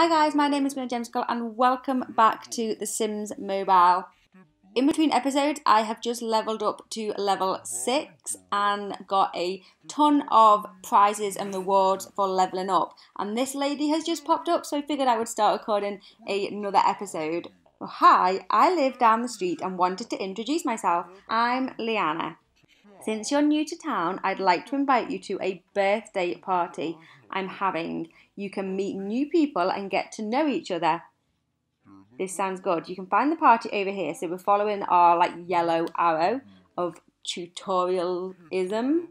Hi guys, my name is Mina Gemzicle and welcome back to The Sims Mobile. In between episodes, I have just leveled up to level 6 and got a ton of prizes and rewards for leveling up. And this lady has just popped up, so I figured I would start recording another episode. Well, hi, I live down the street and wanted to introduce myself. I'm Liana. Since you're new to town, I'd like to invite you to a birthday party I'm having. You can meet new people and get to know each other. Mm-hmm. This sounds good. You can find the party over here. So we're following our like yellow arrow of tutorialism. Mm-hmm.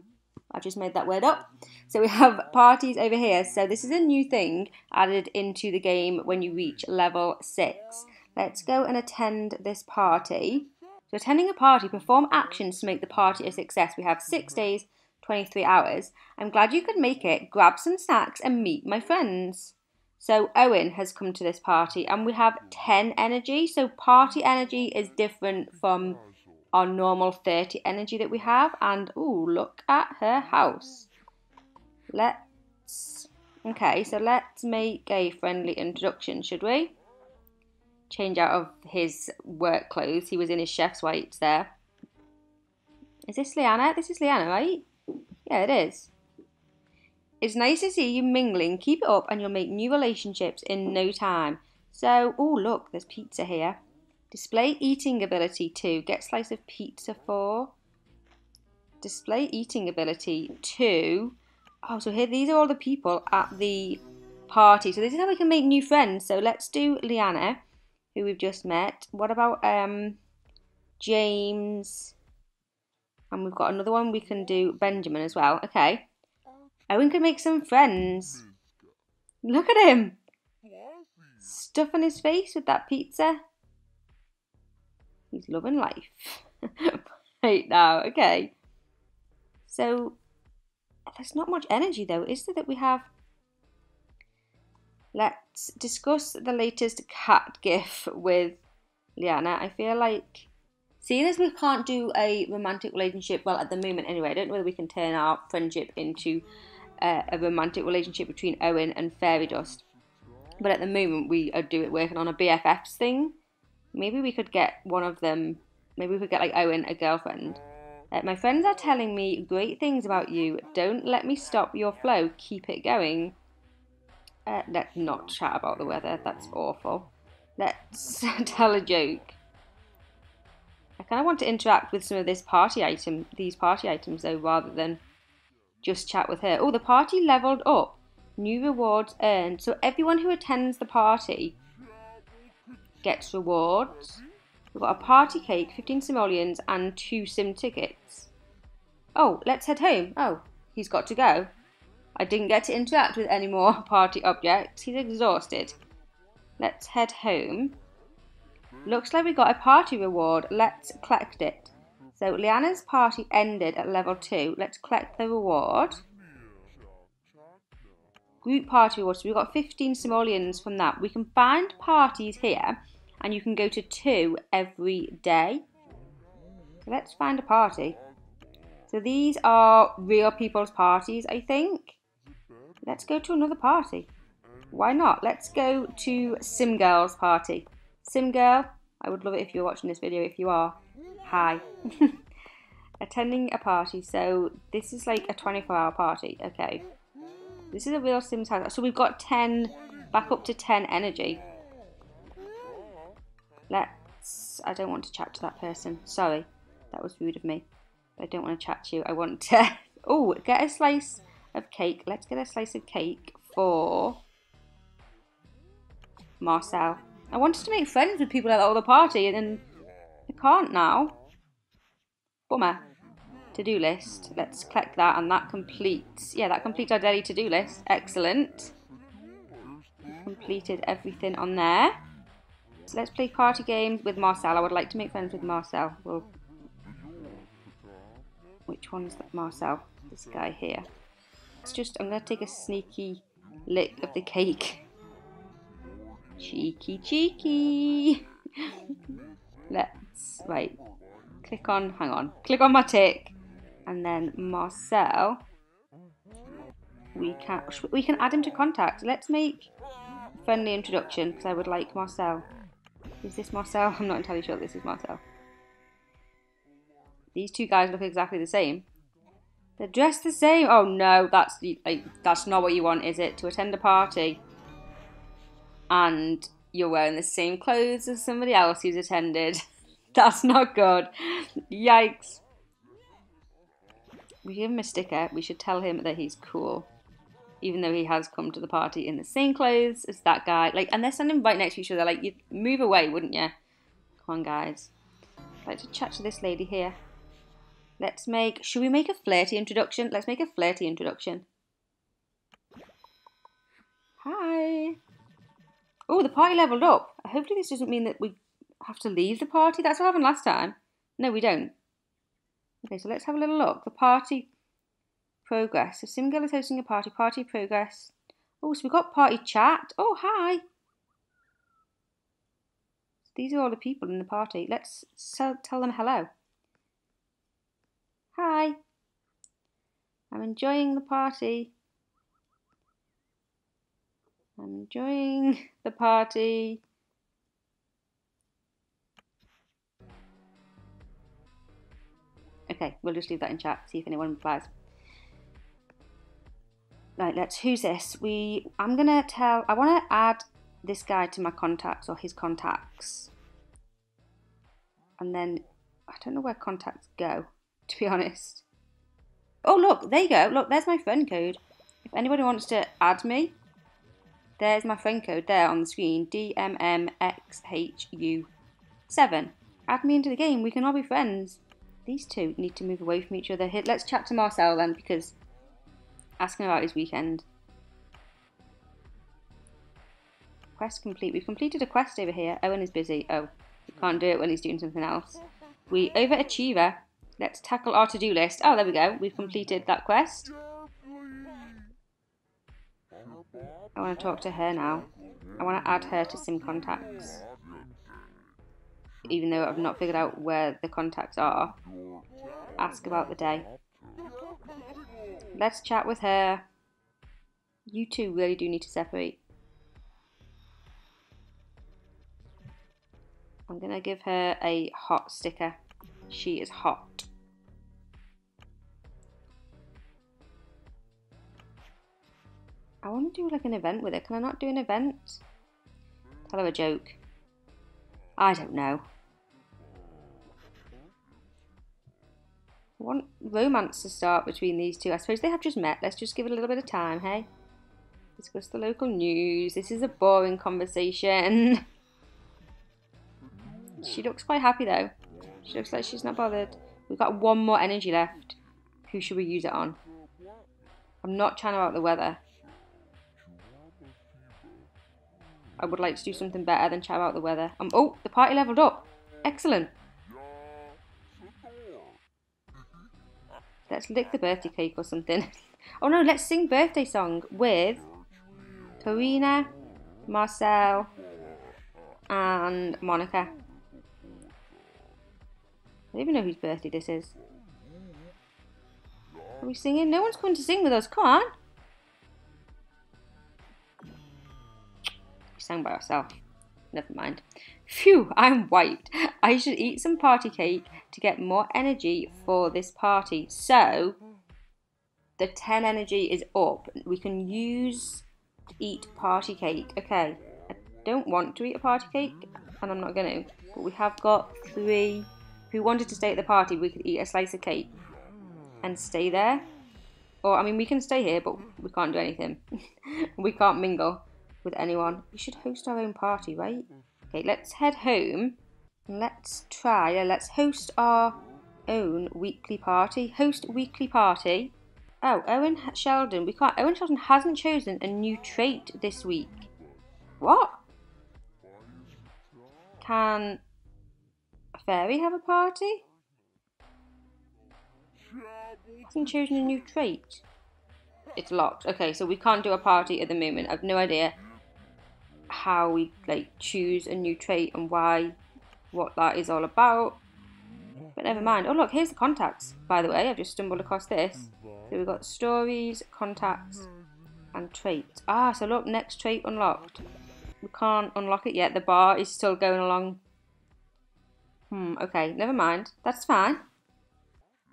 I just made that word up. So we have parties over here. So this is a new thing added into the game when you reach level 6. Let's go and attend this party. So attending a party, perform actions to make the party a success. We have six mm-hmm. days, 23 hours. I'm glad you could make it. Grab some snacks and meet my friends. So Owen has come to this party and we have mm. 10 energy. So party energy is different from our normal 30 energy that we have. And oh, look at her house. Let's, okay, so let's make a friendly introduction, should we? Change out of his work clothes. He was in his chef's whites there. Is this Liana? This is Liana, right? Yeah, it is. It's nice to see you mingling. Keep it up and you'll make new relationships in no time. So, oh look, there's pizza here. Display eating ability 2. Get slice of pizza 4. Display eating ability 2. Oh, so here, these are all the people at the party. So this is how we can make new friends. So let's do Liana who we've just met. What about um, James? And we've got another one we can do, Benjamin as well. Okay. Owen can make some friends. Look at him. Stuff on his face with that pizza. He's loving life. right now, okay. So, there's not much energy though, is there, that we have Let's discuss the latest cat gif with Liana. I feel like, seeing as we can't do a romantic relationship, well, at the moment anyway, I don't know whether we can turn our friendship into uh, a romantic relationship between Owen and Fairy Dust. But at the moment, we are doing it working on a BFFs thing. Maybe we could get one of them. Maybe we could get like Owen a girlfriend. Uh, my friends are telling me great things about you. Don't let me stop your flow. Keep it going. Uh, let's not chat about the weather, that's awful. Let's tell a joke. I kind of want to interact with some of this party item, these party items though, rather than just chat with her. Oh, the party leveled up. New rewards earned. So everyone who attends the party gets rewards. We've got a party cake, 15 simoleons, and two sim tickets. Oh, let's head home. Oh, he's got to go. I didn't get to interact with any more party objects. He's exhausted. Let's head home. Looks like we got a party reward. Let's collect it. So Liana's party ended at level 2. Let's collect the reward. Group party reward. So we got 15 simoleons from that. We can find parties here and you can go to two every day. So let's find a party. So these are real people's parties, I think. Let's go to another party. Why not? Let's go to Sim Girl's party. Sim Girl, I would love it if you're watching this video. If you are, hi. Attending a party. So this is like a 24 hour party. Okay. This is a real Sims house. So we've got 10, back up to 10 energy. Let's, I don't want to chat to that person. Sorry, that was rude of me. I don't want to chat to you. I want to, oh, get a slice of cake. Let's get a slice of cake for Marcel. I wanted to make friends with people at the other party and then I can't now. Bummer. To-do list. Let's collect that and that completes, yeah, that completes our daily to-do list. Excellent. Completed everything on there. So let's play party games with Marcel. I would like to make friends with Marcel. Well, which one's Marcel? This guy here. It's just, I'm going to take a sneaky lick of the cake. Cheeky, cheeky. Let's, right, click on, hang on, click on my tick. And then Marcel, we can, we can add him to contact. Let's make friendly introduction because I would like Marcel. Is this Marcel? I'm not entirely sure this is Marcel. These two guys look exactly the same. They're dressed the same. Oh no, that's like, that's not what you want, is it? To attend a party and you're wearing the same clothes as somebody else who's attended. that's not good. Yikes. We give him a sticker. We should tell him that he's cool. Even though he has come to the party in the same clothes as that guy. Like, and they're standing right next to each other. Like, you'd move away, wouldn't you? Come on, guys. I'd like to chat to this lady here. Let's make, should we make a flirty introduction? Let's make a flirty introduction. Hi. Oh, the party leveled up. Hopefully this doesn't mean that we have to leave the party. That's what happened last time. No, we don't. Okay, so let's have a little look. The party progress. So Simgirl is hosting a party. Party progress. Oh, so we've got party chat. Oh, hi. These are all the people in the party. Let's tell them hello. Hi. I'm enjoying the party. I'm enjoying the party. Okay, we'll just leave that in chat, see if anyone replies. Right, let's, who's this? We, I'm gonna tell, I wanna add this guy to my contacts or his contacts. And then, I don't know where contacts go to be honest. Oh, look, there you go. Look, there's my friend code. If anybody wants to add me, there's my friend code there on the screen. DMMXHU7. Add me into the game. We can all be friends. These two need to move away from each other. Here, let's chat to Marcel then, because asking about his weekend. Quest complete. We've completed a quest over here. Owen is busy. Oh, can't do it when he's doing something else. We overachiever. Let's tackle our to-do list. Oh, there we go. We've completed that quest. I want to talk to her now. I want to add her to sim contacts. Even though I've not figured out where the contacts are. Ask about the day. Let's chat with her. You two really do need to separate. I'm going to give her a hot sticker. She is hot. I want to do like an event with it. Can I not do an event? Tell her a joke. I don't know. I want romance to start between these two. I suppose they have just met. Let's just give it a little bit of time, hey? Discuss the local news. This is a boring conversation. she looks quite happy though. She looks like she's not bothered. We've got one more energy left. Who should we use it on? I'm not trying about the weather. I would like to do something better than chat about the weather. Um, oh, the party leveled up. Excellent. Let's lick the birthday cake or something. oh no, let's sing birthday song with Karina, Marcel, and Monica. I don't even know whose birthday this is. Are we singing? No one's coming to sing with us. Come on. Sang by herself. Never mind. Phew, I'm wiped. I should eat some party cake to get more energy for this party. So, the 10 energy is up. We can use to eat party cake. Okay, I don't want to eat a party cake, and I'm not going to. But we have got three. We wanted to stay at the party, we could eat a slice of cake and stay there. Or, I mean, we can stay here, but we can't do anything. we can't mingle with anyone. We should host our own party, right? Okay, let's head home. Let's try, let's host our own weekly party. Host weekly party. Oh, Owen Sheldon. We can't. Owen Sheldon hasn't chosen a new trait this week. What? Can a fairy have a party? Hasn't chosen a new trait. It's locked. Okay, so we can't do a party at the moment. I've no idea how we like choose a new trait and why, what that is all about. But never mind. Oh look, here's the contacts, by the way. I've just stumbled across this. So we've got stories, contacts, and traits. Ah, so look, next trait unlocked. We can't unlock it yet. The bar is still going along. Hmm, okay, never mind. That's fine.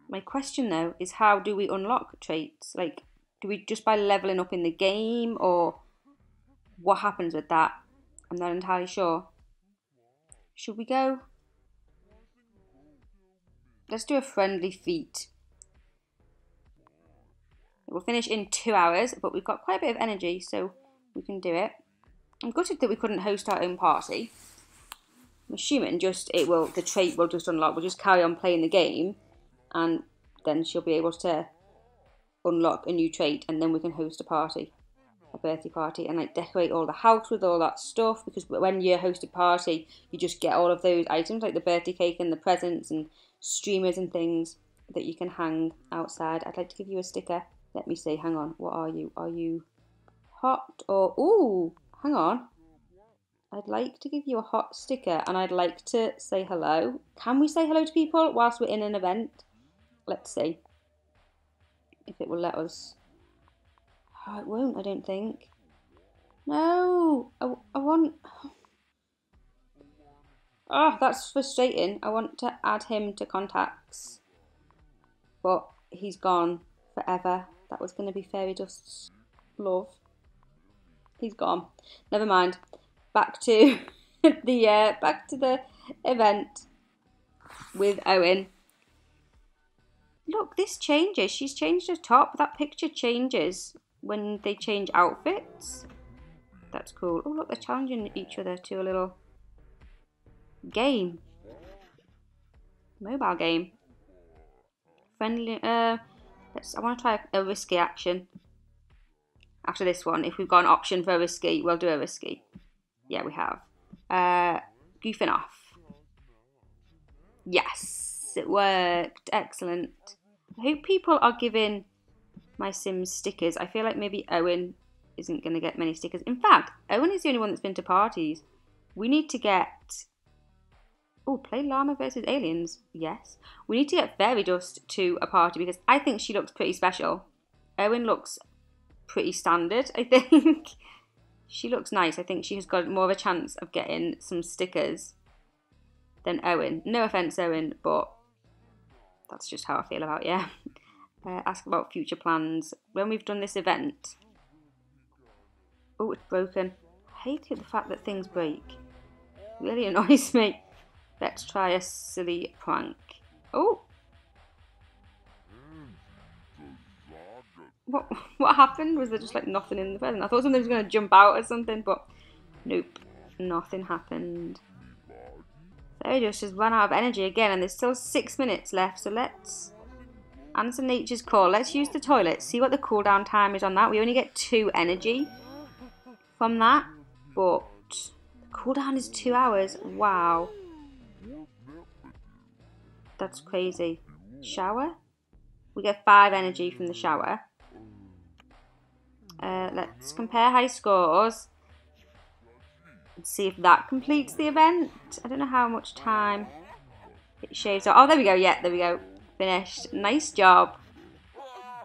My question though is how do we unlock traits? Like, do we just by leveling up in the game or what happens with that? I'm not entirely sure. Should we go? Let's do a friendly feat. We'll finish in two hours, but we've got quite a bit of energy, so we can do it. I'm gutted that we couldn't host our own party. I'm assuming just it will the trait will just unlock. We'll just carry on playing the game, and then she'll be able to unlock a new trait, and then we can host a party, a birthday party, and like decorate all the house with all that stuff. Because when you host a party, you just get all of those items like the birthday cake and the presents and streamers and things that you can hang outside. I'd like to give you a sticker. Let me see. Hang on. What are you? Are you hot or ooh? Hang on. I'd like to give you a hot sticker and I'd like to say hello. Can we say hello to people whilst we're in an event? Let's see if it will let us. Oh, it won't, I don't think. No, I, I want. Oh, that's frustrating. I want to add him to contacts, but he's gone forever. That was going to be Fairy Dust's love. He's gone. Never mind. Back to the uh, back to the event with Owen. Look, this changes. She's changed her top. That picture changes when they change outfits. That's cool. Oh, look, they're challenging each other to a little game. Mobile game. Friendly, uh, let's, I want to try a, a risky action. After this one, if we've got an option for a risky, we'll do a risky. Yeah, we have. Uh, goofing off. Yes, it worked. Excellent. I hope people are giving my Sims stickers. I feel like maybe Owen isn't going to get many stickers. In fact, Owen is the only one that's been to parties. We need to get... Oh, play Llama versus Aliens. Yes. We need to get Fairy Dust to a party because I think she looks pretty special. Owen looks pretty standard, I think. she looks nice. I think she has got more of a chance of getting some stickers than Owen. No offence, Owen, but that's just how I feel about yeah. Uh, ask about future plans. When we've done this event. Oh, it's broken. I hate the fact that things break. It really annoys me. Let's try a silly prank. Oh! What what happened? Was there just like nothing in the present? I thought something was going to jump out or something, but nope. Nothing happened. Fairy Dust has run out of energy again and there's still six minutes left. So let's answer nature's call. Let's use the toilet. See what the cooldown time is on that. We only get two energy from that. But the cooldown is two hours. Wow. That's crazy. Shower? We get five energy from the shower. Uh, let's compare high scores. See if that completes the event. I don't know how much time it shaves. Oh, there we go. Yeah, there we go. Finished. Nice job.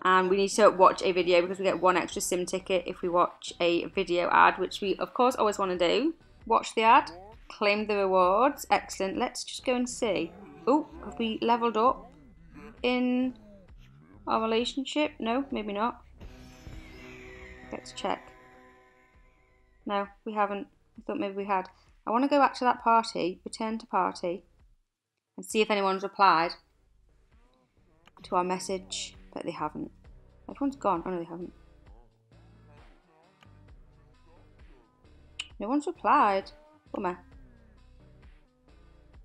And we need to watch a video because we get one extra sim ticket if we watch a video ad, which we, of course, always want to do. Watch the ad. Claim the rewards. Excellent. Let's just go and see. Oh, have we leveled up in our relationship? No, maybe not. Let's check. No, we haven't. I thought maybe we had. I want to go back to that party, return to party, and see if anyone's replied to our message, but they haven't. Everyone's gone. Oh no, they haven't. No one's replied. Oh, Bummer.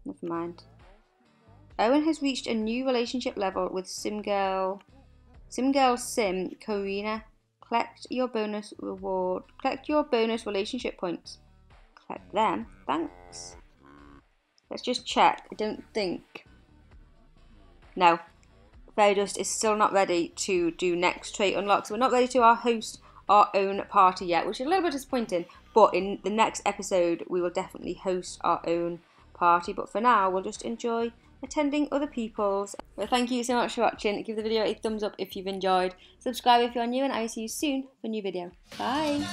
Never mind. Owen has reached a new relationship level with Simgirl, Simgirl Sim Karina. Collect your bonus reward. Collect your bonus relationship points collect them. Thanks. Let's just check. I don't think. No. Fairy Dust is still not ready to do next trait unlocks. We're not ready to our host our own party yet, which is a little bit disappointing. But in the next episode, we will definitely host our own party. But for now, we'll just enjoy attending other people's. Well, thank you so much for watching. Give the video a thumbs up if you've enjoyed. Subscribe if you're new, and I will see you soon for a new video. Bye.